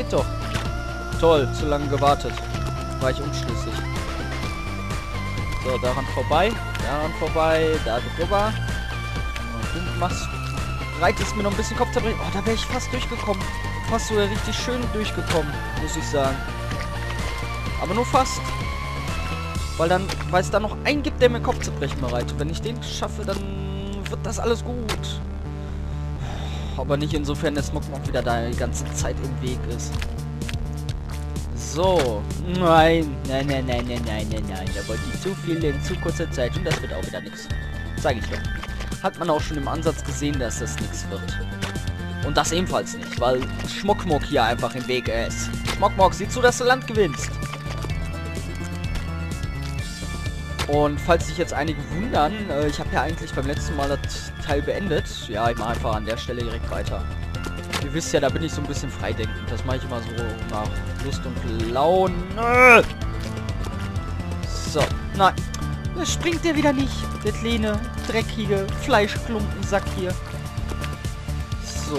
geht doch. Toll, zu lange gewartet. War ich unschlüssig. So, daran vorbei. Daran vorbei. Da drüber. Und du machst... Reitest mir noch ein bisschen Kopfzerbrechen. Oh, da wäre ich fast durchgekommen. Fast sogar richtig schön durchgekommen, muss ich sagen. Aber nur fast. Weil dann, weil es da noch einen gibt, der mir Kopfzerbrechen bereitet. Wenn ich den schaffe, dann wird das alles gut. Aber nicht insofern der Smog noch wieder da die ganze Zeit im Weg ist. So. Nein. Nein, nein, nein, nein, nein, nein, nein. Da wollte ich zu viel in zu kurzer Zeit und das wird auch wieder nichts. Sag ich doch. Hat man auch schon im Ansatz gesehen, dass das nichts wird. Und das ebenfalls nicht, weil Schmockmock hier einfach im Weg ist. Schmockmock, sieh zu, dass du Land gewinnst. Und falls sich jetzt einige wundern, äh, ich habe ja eigentlich beim letzten Mal das Teil beendet. Ja, ich mache einfach an der Stelle direkt weiter. Ihr wisst ja, da bin ich so ein bisschen freidenkend. Das mache ich immer so nach Lust und Laune. So, nein. Das springt der wieder nicht. Der kleine, dreckige Fleischklumpensack hier. So.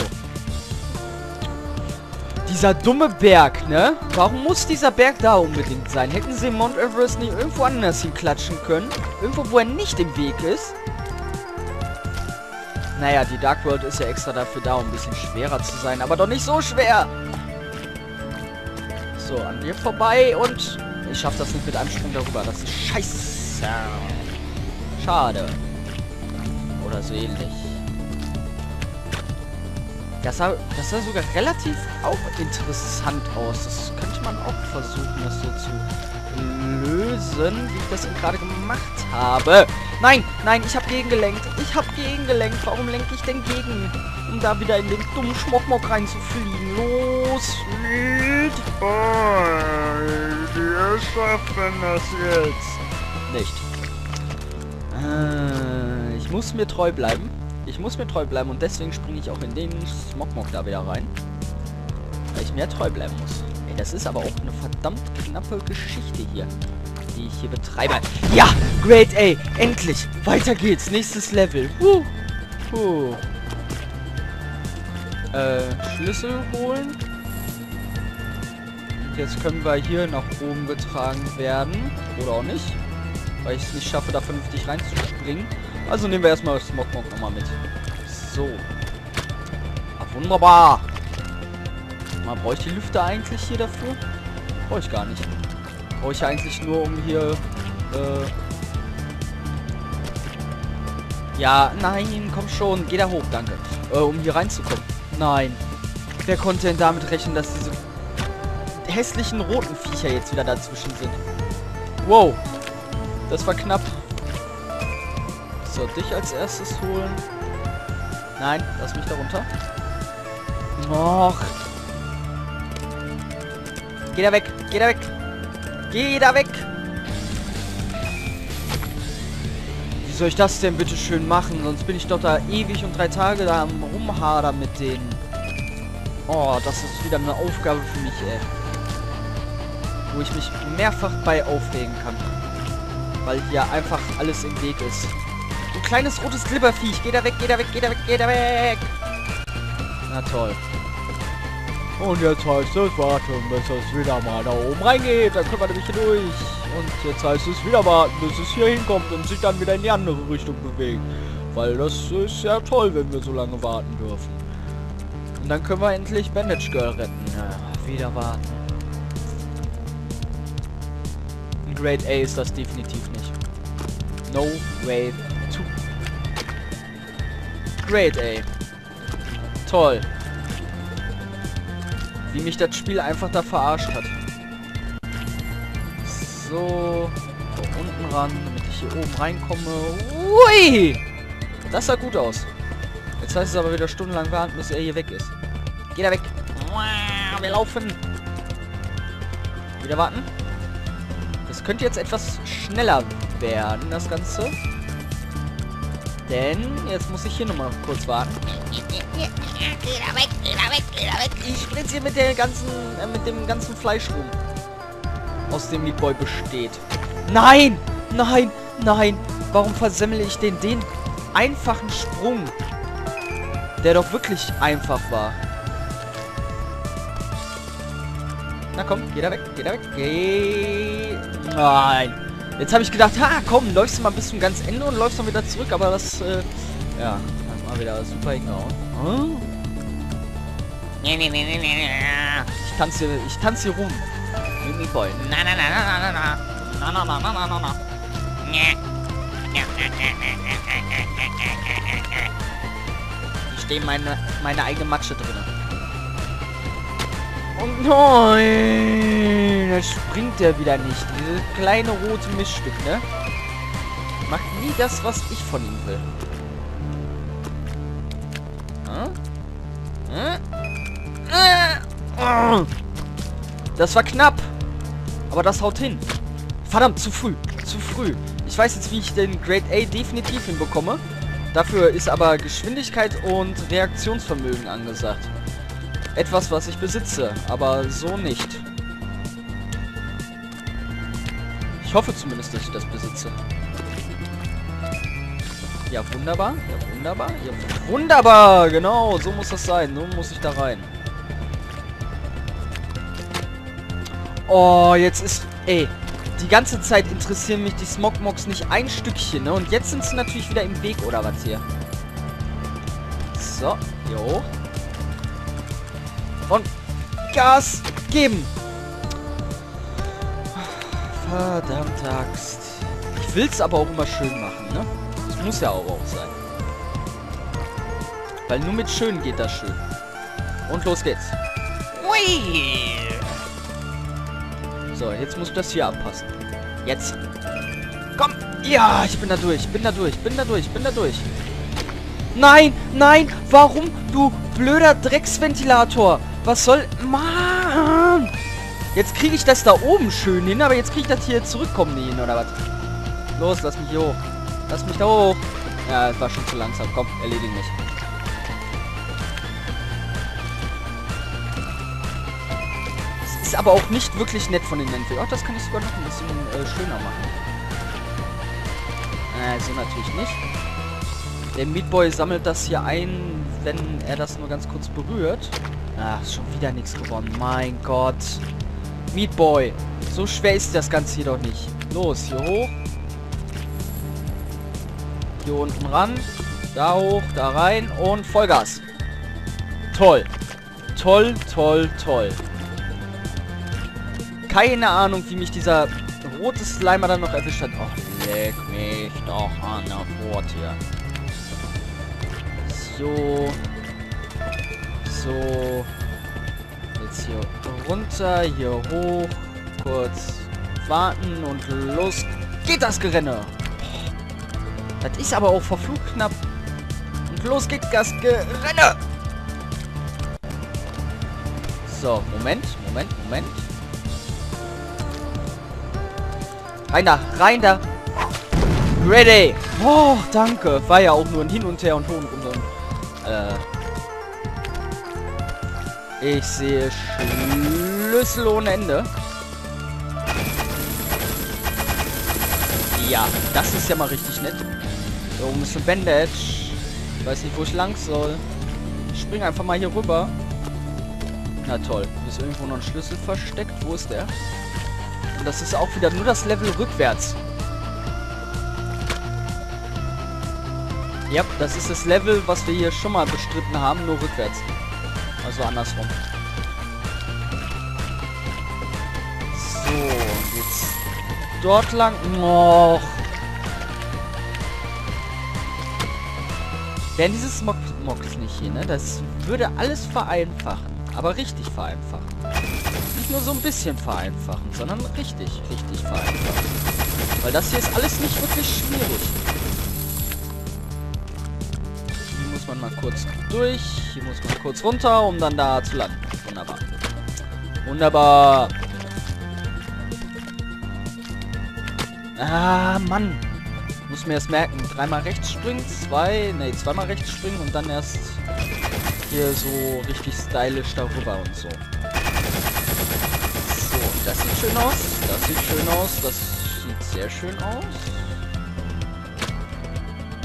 Dieser dumme Berg, ne? Warum muss dieser Berg da unbedingt sein? Hätten sie Mount Everest nicht irgendwo anders hinklatschen können? Irgendwo, wo er nicht im Weg ist? Naja, die Dark World ist ja extra dafür da, um ein bisschen schwerer zu sein. Aber doch nicht so schwer! So, an mir vorbei und... Ich schaffe das nicht mit einem Sprung darüber. Das ist scheiße. Schade. Oder so ähnlich. Das sah, das sah sogar relativ auch interessant aus. Das könnte man auch versuchen, das so zu lösen, wie ich das gerade gemacht habe. Nein, nein, ich habe gegengelenkt. Ich habe gegengelenkt. Warum lenke ich denn gegen? Um da wieder in den dummen Schmockmock reinzufliegen. Los, fliegt. Wir schaffen das jetzt. Nicht. Äh, ich muss mir treu bleiben. Muss mir treu bleiben und deswegen springe ich auch in den Smogmog da wieder rein. Weil ich mir treu bleiben muss. Ey, das ist aber auch eine verdammt knappe Geschichte hier, die ich hier betreibe. Ja, Great A, endlich. Weiter geht's, nächstes Level. Huh. Huh. Äh, Schlüssel holen. Jetzt können wir hier nach oben getragen werden. Oder auch nicht. Weil ich es nicht schaffe, da vernünftig reinzuspringen. Also nehmen wir erstmal Smogmog nochmal mit. So. Ah, wunderbar. Mal, brauche ich die Lüfter eigentlich hier dafür? Brauche ich gar nicht. Brauche ich eigentlich nur, um hier... Äh ja, nein, komm schon. Geh da hoch, danke. Äh, um hier reinzukommen. Nein. Wer konnte denn damit rechnen, dass diese hässlichen roten Viecher jetzt wieder dazwischen sind? Wow. Das war knapp. So, dich als erstes holen. Nein, lass mich da runter. Och. Geh da weg. Geh da weg. Geh da weg. Wie soll ich das denn bitte schön machen? Sonst bin ich doch da ewig und drei Tage da am Rumhadern mit denen. Oh, das ist wieder eine Aufgabe für mich, ey. Wo ich mich mehrfach bei aufregen kann. Weil hier einfach alles im Weg ist. Kleines rotes Glibberviech. Geh da weg, geh da weg, geh da weg, geh da weg. Na toll. Und jetzt heißt es warten, bis es wieder mal da oben reingeht. Dann können wir nämlich hier durch. Und jetzt heißt es wieder warten, bis es hier hinkommt und sich dann wieder in die andere Richtung bewegt. Weil das ist ja toll, wenn wir so lange warten dürfen. Und dann können wir endlich Bandage Girl retten. Ja, wieder warten. Ein Grade A ist das definitiv nicht. No way Grade A. Toll. Wie mich das Spiel einfach da verarscht hat. So. Unten ran, damit ich hier oben reinkomme. Ui! Das sah gut aus. Jetzt heißt es aber wieder stundenlang warten, bis er hier weg ist. Geh da weg. Wir laufen. Wieder warten. Das könnte jetzt etwas schneller werden, das Ganze. Denn jetzt muss ich hier nochmal kurz warten. Geh da weg, geh da weg, geh da weg. Ich spritze hier mit der ganzen, äh, mit dem ganzen Fleisch rum. Aus dem Meat Boy besteht. Nein! Nein! Nein! Warum versemmle ich den, den einfachen Sprung? Der doch wirklich einfach war. Na komm, geh da weg, geh da weg. Geh. Nein. Jetzt habe ich gedacht, ha, komm, läufst du mal bis zum ganz Ende und läufst dann wieder zurück, aber das, äh, ja, das war wieder super genau. Ich tanze, ich tanze hier rum. Mit mir voll. Ich stehe meine meine eigene Matsche drinne. Und nein, jetzt springt er wieder nicht. Dieses kleine rote Miststück, ne? Macht nie das, was ich von ihm will. Oh. Das war knapp. Aber das haut hin. Verdammt, zu früh. Zu früh. Ich weiß jetzt, wie ich den Grade A definitiv hinbekomme. Dafür ist aber Geschwindigkeit und Reaktionsvermögen angesagt. Etwas, was ich besitze, aber so nicht. Ich hoffe zumindest, dass ich das besitze. Ja, wunderbar. Ja, wunderbar. Ja, wunderbar. Genau, so muss das sein. So muss ich da rein. Oh, jetzt ist... Ey, die ganze Zeit interessieren mich die Smogmogs nicht ein Stückchen, ne? Und jetzt sind sie natürlich wieder im Weg, oder was hier? So, hoch. Und Gas geben. Verdammte Axt. Ich will es aber auch immer schön machen, ne? Das muss ja auch, auch sein. Weil nur mit schön geht das schön. Und los geht's. Ui. So, jetzt muss ich das hier abpassen. Jetzt. Komm. Ja, ich bin da durch. Bin da durch. Bin da durch. Bin da durch. Nein, nein. Warum, du blöder Drecksventilator? Was soll... Mann. Jetzt kriege ich das da oben schön hin, aber jetzt kriege ich das hier zurückkommen hin, oder was? Los, lass mich hier hoch. Lass mich da hoch. Ja, es war schon zu langsam. Komm, erledige mich. Es ist aber auch nicht wirklich nett von den Entwicklern. Ach, das kann ich sogar noch ein bisschen äh, schöner machen. Äh, so natürlich nicht. Der Meatboy sammelt das hier ein, wenn er das nur ganz kurz berührt. Ach, schon wieder nichts gewonnen. Mein Gott. Meatboy. So schwer ist das Ganze hier doch nicht. Los, hier hoch. Hier unten ran. Da hoch, da rein und Vollgas. Toll. Toll, toll, toll. Keine Ahnung, wie mich dieser rote Slimer dann noch erwischt hat. Och, leck mich doch an der Furt hier. So. So. Jetzt hier runter, hier hoch. Kurz warten und los geht das Gerenne. Das ist aber auch verflucht knapp. Und los geht das Gerenne. So, Moment, Moment, Moment. Rein da, rein da. Ready. Oh, danke. War ja auch nur ein Hin und Her und Hoch und runter. Äh. Ich sehe Schlüssel ohne Ende. Ja, das ist ja mal richtig nett. Da oben ist ein Bandage. Ich weiß nicht, wo ich lang soll. Ich spring einfach mal hier rüber. Na toll. Ist irgendwo noch ein Schlüssel versteckt? Wo ist der? Und das ist auch wieder nur das Level rückwärts. Ja, das ist das Level, was wir hier schon mal bestritten haben, nur rückwärts. Also andersrum. So, jetzt dort lang. Och. Wären diese Smog Mogs nicht hier, ne? Das würde alles vereinfachen. Aber richtig vereinfachen. Nicht nur so ein bisschen vereinfachen, sondern richtig, richtig vereinfachen. Weil das hier ist alles nicht wirklich schwierig. Muss man mal kurz durch. Hier muss man kurz runter, um dann da zu landen. Wunderbar. Wunderbar. Ah, Mann. Muss mir erst merken. Dreimal rechts springen, zwei, ne, zweimal rechts springen und dann erst hier so richtig stylisch darüber und so. So, das sieht schön aus. Das sieht schön aus. Das sieht sehr schön aus.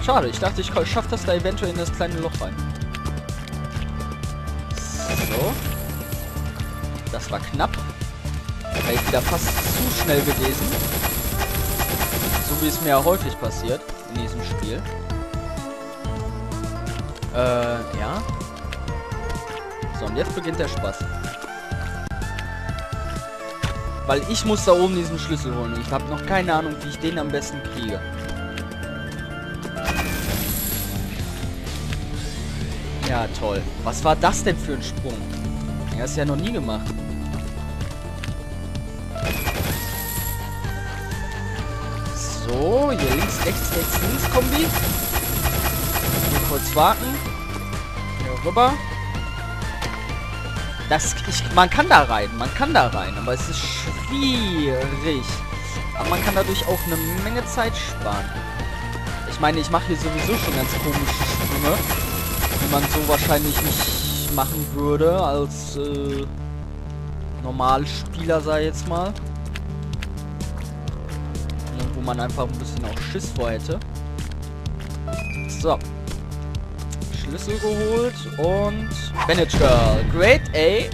Schade, ich dachte, ich schaffe das da eventuell in das kleine Loch rein. So. Das war knapp. Wäre ich wieder fast zu schnell gewesen. So wie es mir ja häufig passiert in diesem Spiel. Äh, ja. So, und jetzt beginnt der Spaß. Weil ich muss da oben diesen Schlüssel holen. Ich habe noch keine Ahnung, wie ich den am besten kriege. Ja, toll. Was war das denn für ein Sprung? Er ist ja noch nie gemacht. So, hier links, rechts, rechts, links Kombi. Hier kurz warten. Hier rüber. Das, ich, man kann da rein, man kann da rein, aber es ist schwierig. Aber man kann dadurch auch eine Menge Zeit sparen. Ich meine, ich mache hier sowieso schon ganz komische Sprünge, die man so wahrscheinlich nicht machen würde als äh, Normalspieler, sei jetzt mal. Wo man einfach ein bisschen auch Schiss vor hätte. So. Schlüssel geholt und Bandage Girl. Great A.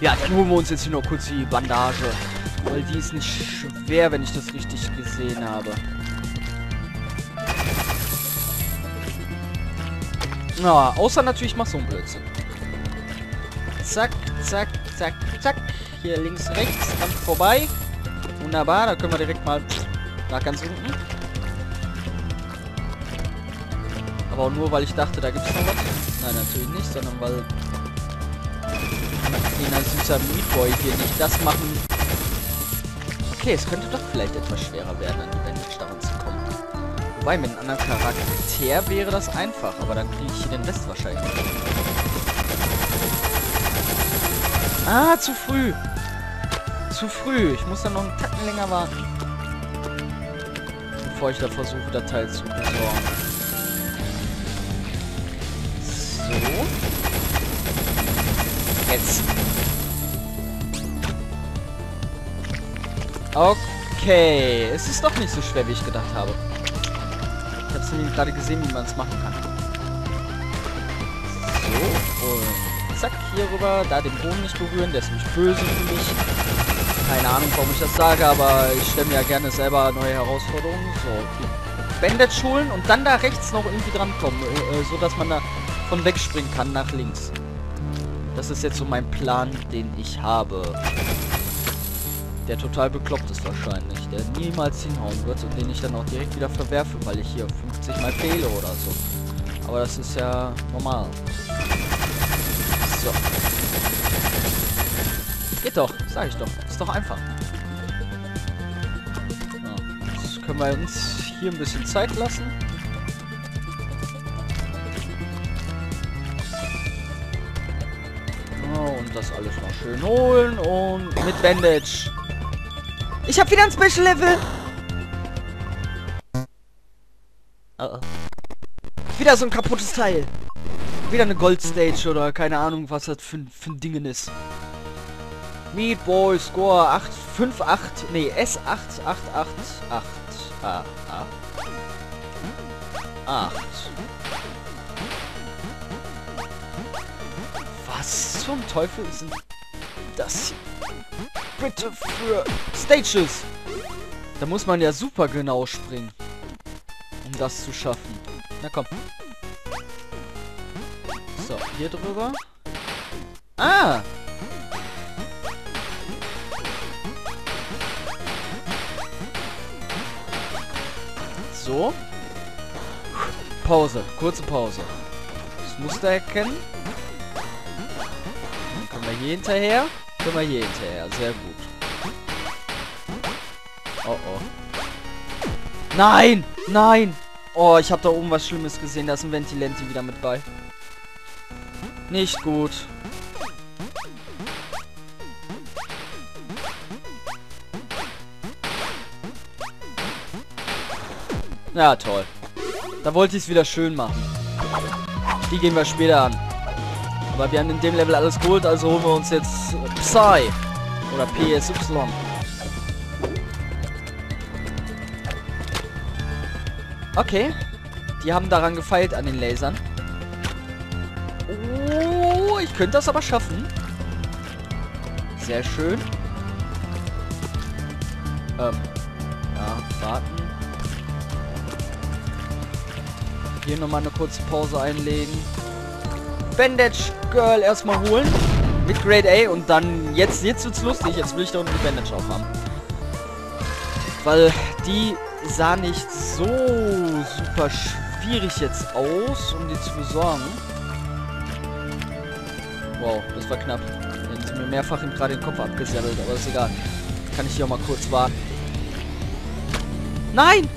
Ja, dann holen wir uns jetzt hier noch kurz die Bandage. Weil die ist nicht schwer, wenn ich das richtig gesehen habe. Na, außer natürlich ich mach so einen Blödsinn. Zack, zack, zack, zack. Hier links, rechts, dann vorbei. Wunderbar, da können wir direkt mal nach ganz unten. Aber auch nur, weil ich dachte, da gibt es noch was. Nein, natürlich nicht, sondern weil ein süßer Meatboy hier nicht das machen. Okay, es könnte doch vielleicht etwas schwerer werden, an die zu kommen. Wobei, mit einem anderen Charakter wäre das einfach, aber dann kriege ich hier den Rest wahrscheinlich. Ah, zu früh. Zu früh. Ich muss dann noch einen Tacken länger warten. Bevor ich da versuche, das Teil zu besorgen. So. Jetzt. Okay. Es ist doch nicht so schwer, wie ich gedacht habe. Nämlich gerade gesehen, wie man es machen kann. So. Und zack, hier rüber. Da den Boden nicht berühren. Der ist nämlich böse für mich. Keine Ahnung, warum ich das sage, aber ich stelle mir ja gerne selber neue Herausforderungen. So. Bandage holen und dann da rechts noch irgendwie drankommen. Äh, äh, so dass man da von wegspringen kann nach links. Das ist jetzt so mein Plan, den ich habe. Der total bekloppt ist wahrscheinlich. Der niemals hinhauen wird und den ich dann auch direkt wieder verwerfe, weil ich hier 50 mal fehle oder so. Aber das ist ja normal. So. Geht doch, sag ich doch. Ist doch einfach. Ja. Jetzt können wir uns hier ein bisschen Zeit lassen. und das alles noch schön holen und mit Bandage. Ich habe wieder ein Special Level. Oh oh. Wieder so ein kaputtes Teil. Wieder eine Gold Stage oder keine Ahnung, was das für, für ein Ding ist. Meat Boy Score 858, nee, S8888. Ah, ah. 8. Was zum Teufel sind das hier? Bitte für Stages. Da muss man ja super genau springen, um das zu schaffen. Na komm. So, hier drüber. Ah! So. Pause. Kurze Pause. Das Muster erkennen. Dann können wir hier hinterher. Können wir hier hinterher. Sehr gut. Oh oh. Nein! Nein! Oh, ich habe da oben was Schlimmes gesehen. Da ist ein Ventilenti wieder mit bei. Nicht gut. Ja, toll. Da wollte ich es wieder schön machen. Die gehen wir später an. Aber wir haben in dem Level alles geholt, also holen wir uns jetzt Psy. Oder PSY. Okay. Die haben daran gefeilt an den Lasern. Oh, ich könnte das aber schaffen. Sehr schön. Ähm, ja, warten. Hier nochmal eine kurze Pause einlegen. Bandage Girl erstmal holen. Mit Grade A und dann, jetzt, jetzt wird's lustig, jetzt will ich da unten die Bandage auch haben. Weil die sah nicht so super schwierig jetzt aus, um die zu besorgen. Wow, das war knapp. Jetzt sind mir mehrfach gerade den Kopf abgesattelt, aber ist egal. Kann ich hier auch mal kurz warten. Nein!